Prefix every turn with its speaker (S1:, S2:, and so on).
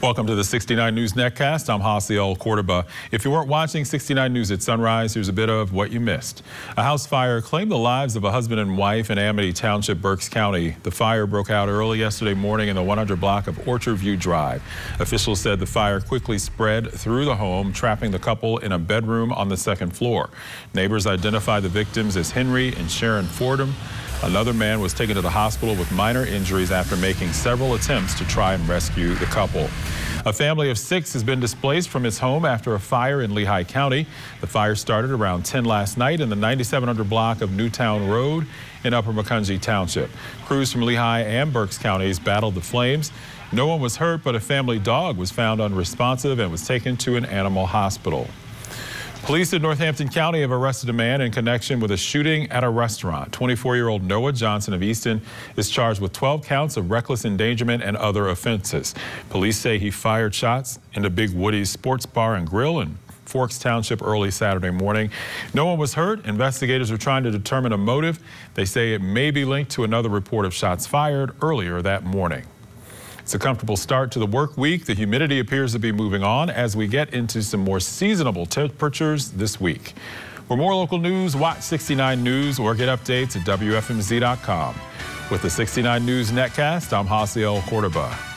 S1: Welcome to the 69 News Netcast. I'm Hasiel Cordoba. If you weren't watching 69 News at sunrise, here's a bit of what you missed. A house fire claimed the lives of a husband and wife in Amity Township, Berks County. The fire broke out early yesterday morning in the 100 block of Orchard View Drive. Officials said the fire quickly spread through the home, trapping the couple in a bedroom on the second floor. Neighbors identified the victims as Henry and Sharon Fordham. Another man was taken to the hospital with minor injuries after making several attempts to try and rescue the couple. A family of six has been displaced from its home after a fire in Lehigh County. The fire started around 10 last night in the 9700 block of Newtown Road in Upper Macungie Township. Crews from Lehigh and Berks counties battled the flames. No one was hurt, but a family dog was found unresponsive and was taken to an animal hospital. Police in Northampton County have arrested a man in connection with a shooting at a restaurant. 24-year-old Noah Johnson of Easton is charged with 12 counts of reckless endangerment and other offenses. Police say he fired shots into Big Woody's Sports Bar and Grill in Forks Township early Saturday morning. No one was hurt. Investigators are trying to determine a motive. They say it may be linked to another report of shots fired earlier that morning. It's a comfortable start to the work week. The humidity appears to be moving on as we get into some more seasonable temperatures this week. For more local news, watch 69 News or get updates at WFMZ.com. With the 69 News Netcast, I'm Hasiel Cordoba.